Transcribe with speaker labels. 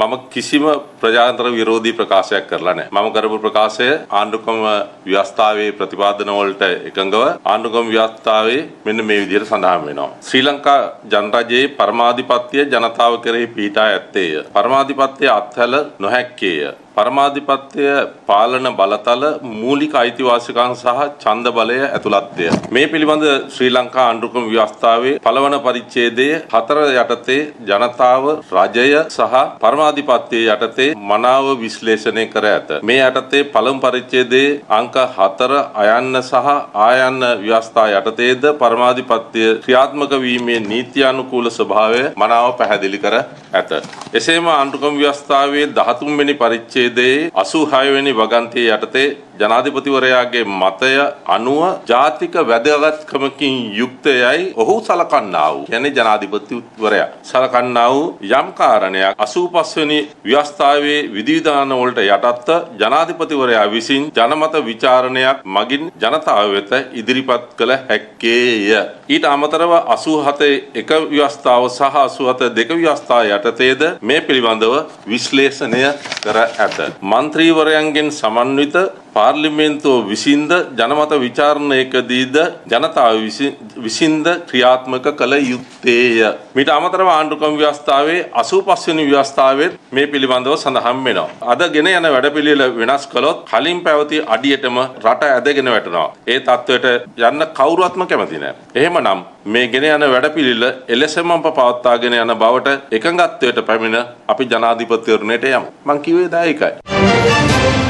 Speaker 1: මම කිසිම ප්‍රජාතන්ත්‍ර විරෝධී ප්‍රකාශයක් කරලා නැහැ. මම කරපු ප්‍රකාශය ආණ්ඩුක්‍රම ව්‍යවස්ථාවේ ප්‍රතිපාදන වලට එකඟව ආණ්ඩුක්‍රම ව්‍යවස්ථාවේ මෙන්න මේ විදිහට සඳහන් වෙනවා. ශ්‍රී ලංකා ජනරජයේ පරමාධිපත්‍ය ජනතාව කෙරෙහි පීඩා ඇත්තේය. පරමාධිපත්‍ය අත්හැල නොහැක්කේය. පරමාධිපත්‍ය පාලන බලතල මූලික අයිතිවාසිකම් සහ ඡන්ද බලය ඇතුළත්ය. මේ පිළිබඳ ශ්‍රී ලංකා ආණ්ඩුක්‍රම ව්‍යවස්ථාවේ පළවන පරිච්ඡේදයේ හතර යටතේ ජනතාව රජය සහ පරමාධිපත්‍ය යටතේ මනාව විශ්ලේෂණය කර ඇත. මේ යටතේ පළමු පරිච්ඡේදයේ අංක 4 අයන්න සහ ආයන්න ව්‍යවස්ථා යටතේද පරමාධිපත්‍ය ක්‍රියාත්මක වීමේ නීත්‍යානුකූල ස්වභාවය මනාව පැහැදිලි කර ඇත. එසේම ආණ්ඩුක්‍රම ව්‍යවස්ථාවේ 13 වෙනි පරිච්ඡේදයේ 86 වෙනි වගන්තිය යටතේ ජනාධිපතිවරයාගේ මතය අනුව ජාතික වැදගත්කමකින් යුක්තයයි ඔහු සලකන්නා වූ කියන්නේ ජනාධිපතිවරයා සලකන්නා වූ යම් කාරණයක් 85 වෙනි ව්‍යවස්ථාවේ විධිවිධාන වලට යටත්ව ජනාධිපතිවරයා විසින් ජනමත විචාරණයක් මගින් ජනතාව වෙත ඉදිරිපත් කළ හැක්කේය. ඊට අමතරව 87 එක ව්‍යවස්ථාව සහ 87 දෙක ව්‍යවස්ථා යටතේද මේ පිළිබඳව විශ්ලේෂණය කර ඇත. මන්ත්‍රීවරයන්ගෙන් සමන්විත පාර්ලිමේන්තුව විසින්ද ජනමත විචාරණයකදීද ජනතාව විසින්ද ක්‍රියාත්මක කළ යුත්තේය. මිට අමතරව ආණ්ඩුක්‍රම ව්‍යවස්ථාවේ 85 වෙනි ව්‍යවස්ථාවෙත් මේ පිළිබඳව සඳහන් වෙනවා. අද ගෙන යන වැඩපිළිවෙල වෙනස් කළොත් කලින් පැවති අඩියටම රට ඇදගෙන වැටෙනවා. ඒ තත්ත්වයට යන්න කවුරුවත්ම කැමති නැහැ. එහෙමනම් මේ ගෙන යන වැඩපිළිවෙල එලෙසම පවත්වාගෙන යන බවට එකඟත්වයට පැමිණ අපි ජනාධිපතිවරණයට යමු. මං කිව්වේ දායකයි.